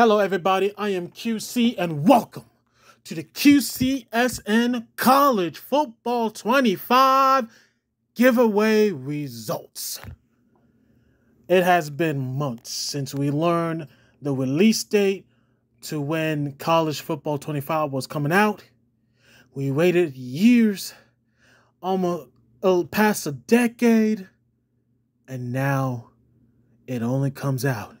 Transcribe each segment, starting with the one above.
Hello, everybody. I am QC, and welcome to the QCSN College Football 25 giveaway results. It has been months since we learned the release date to when College Football 25 was coming out. We waited years, almost uh, past a decade, and now it only comes out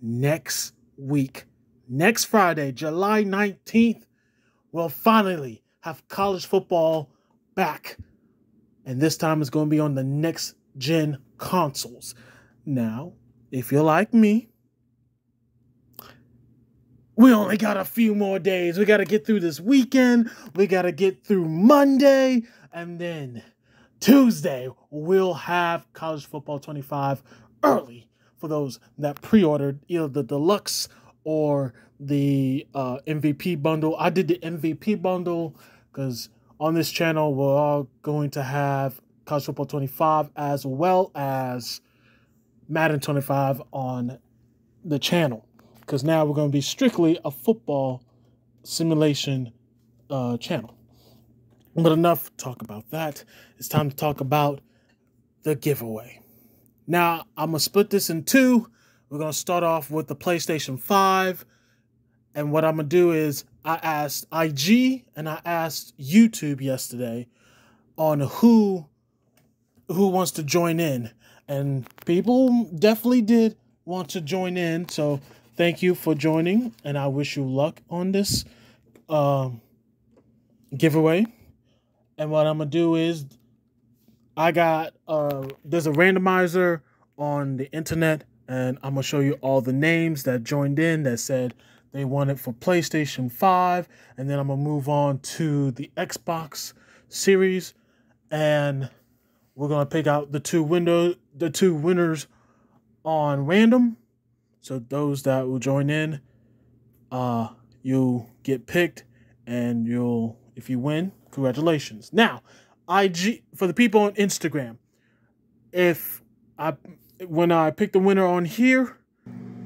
next week. Next Friday, July 19th, we'll finally have college football back. And this time it's going to be on the next gen consoles. Now, if you're like me, we only got a few more days. We got to get through this weekend. We got to get through Monday. And then Tuesday, we'll have College Football 25 early for those that pre ordered either the deluxe or the uh, MVP bundle. I did the MVP bundle because on this channel, we're all going to have College Football 25 as well as Madden 25 on the channel because now we're going to be strictly a football simulation uh, channel. But enough talk about that. It's time to talk about the giveaway. Now, I'm going to split this in two. We're going to start off with the PlayStation 5. And what I'm going to do is I asked IG and I asked YouTube yesterday on who who wants to join in. And people definitely did want to join in. So thank you for joining, and I wish you luck on this um, giveaway. And what I'm gonna do is, I got uh, there's a randomizer on the internet, and I'm gonna show you all the names that joined in that said they want it for PlayStation 5, and then I'm gonna move on to the Xbox Series, and we're gonna pick out the two window the two winners on random so those that will join in, uh, you'll get picked, and you'll if you win, congratulations. Now, IG for the people on Instagram, if I when I pick the winner on here,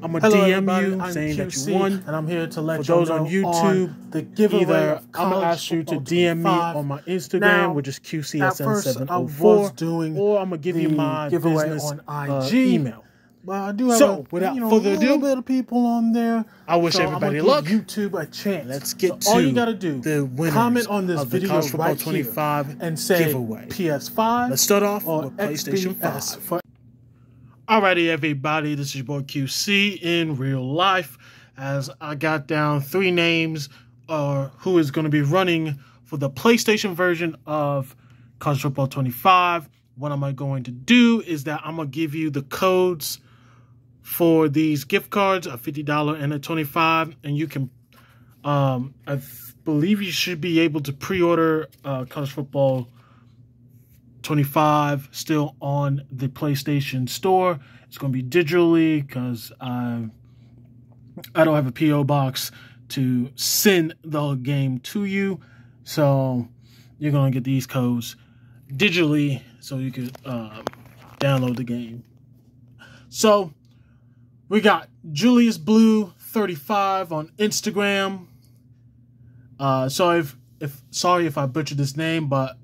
I'm gonna Hello, DM everybody. you I'm saying QC, that you won, and I'm here to let for those on YouTube. On the giveaway, either I'm gonna ask you to DM me on my Instagram, now, which is QCSN704, or I'm gonna give you my giveaway business on IG uh, email. But I do have so, a, without you know, further ado, a little bit of people on there. I wish so everybody luck. YouTube a chance. Let's get so to all you gotta do. The comment on this video right 25 here and say giveaway. PS5. Let's start off or with PlayStation XBS 5. Alrighty, everybody. This is your boy QC in real life. As I got down three names, or uh, who is going to be running for the PlayStation version of College Football 25. What am I going to do is that I'm going to give you the codes for these gift cards, a $50 and a 25 and you can um I believe you should be able to pre-order uh college football 25 still on the PlayStation store. It's going to be digitally cuz I I don't have a PO box to send the game to you. So you're going to get these codes digitally so you can uh, download the game. So we got Julius Blue 35 on Instagram. Uh, sorry if, if sorry if I butchered this name, but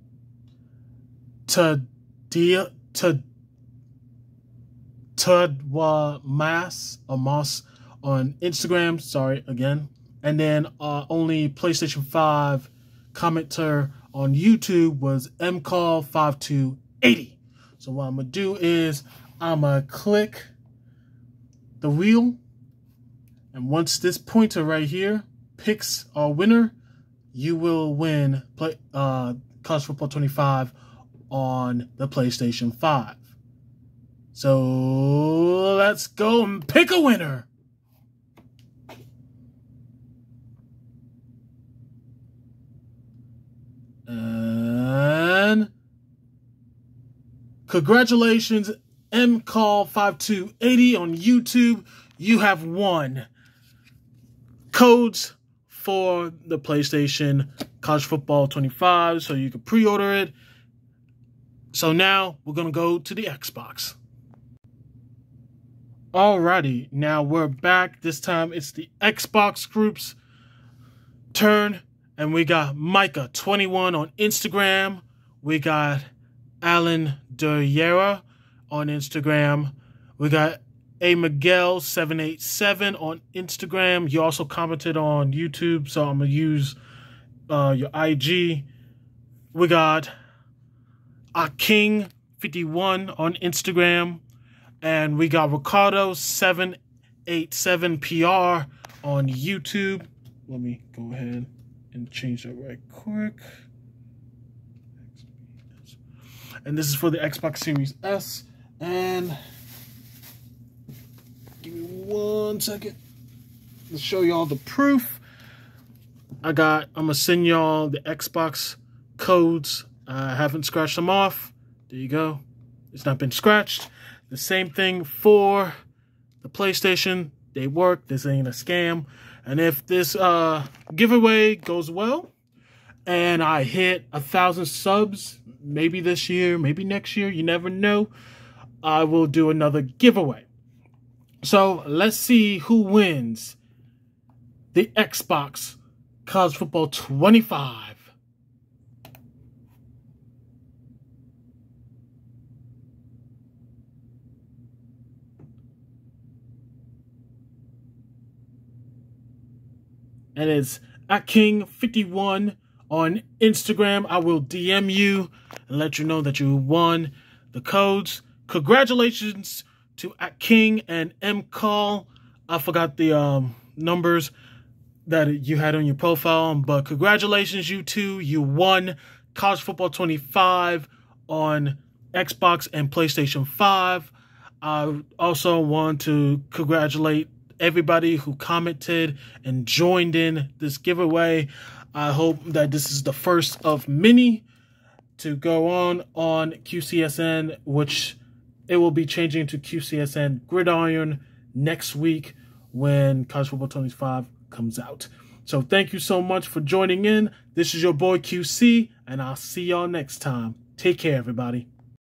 Tadia to Tudwa Mas or Moss on Instagram. Sorry again. And then uh, only PlayStation 5 commenter on YouTube was mcall5280. So what I'm gonna do is I'm gonna click the wheel. And once this pointer right here picks our winner, you will win play, uh, College Football 25 on the PlayStation 5. So let's go and pick a winner. And congratulations, mcall5280 on YouTube. You have won codes for the PlayStation College Football 25 so you can pre-order it. So now we're going to go to the Xbox. Alrighty, now we're back. This time it's the Xbox group's turn. And we got Micah21 on Instagram. We got Alan Duriera on Instagram. We got A Miguel787 on Instagram. You also commented on YouTube, so I'm going to use uh, your IG. We got A King51 on Instagram. And we got Ricardo787PR on YouTube. Let me go ahead and change that right quick. And this is for the Xbox Series S. And give me one second to show y'all the proof. I got, I'm to send y'all the Xbox codes. I haven't scratched them off. There you go. It's not been scratched. The same thing for the PlayStation. They work. This ain't a scam. And if this uh, giveaway goes well and I hit a thousand subs, maybe this year, maybe next year, you never know, I will do another giveaway. So let's see who wins the Xbox College Football 25. and it's at King51 on Instagram. I will DM you and let you know that you won the codes. Congratulations to King and M Call. I forgot the um, numbers that you had on your profile, but congratulations, you two. You won College Football 25 on Xbox and PlayStation 5. I also want to congratulate everybody who commented and joined in this giveaway. I hope that this is the first of many to go on on QCSN, which it will be changing to QCSN Gridiron next week when College Football 25 comes out. So thank you so much for joining in. This is your boy QC, and I'll see y'all next time. Take care, everybody.